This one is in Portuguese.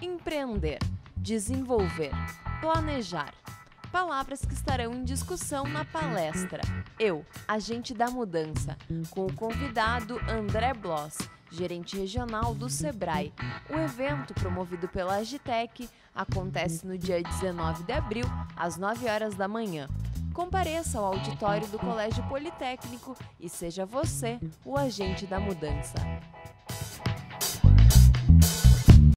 empreender, desenvolver, planejar. Palavras que estarão em discussão na palestra. Eu, agente da mudança, com o convidado André Bloss, gerente regional do Sebrae. O evento, promovido pela Agitec, acontece no dia 19 de abril, às 9 horas da manhã. Compareça ao auditório do Colégio Politécnico e seja você o agente da mudança.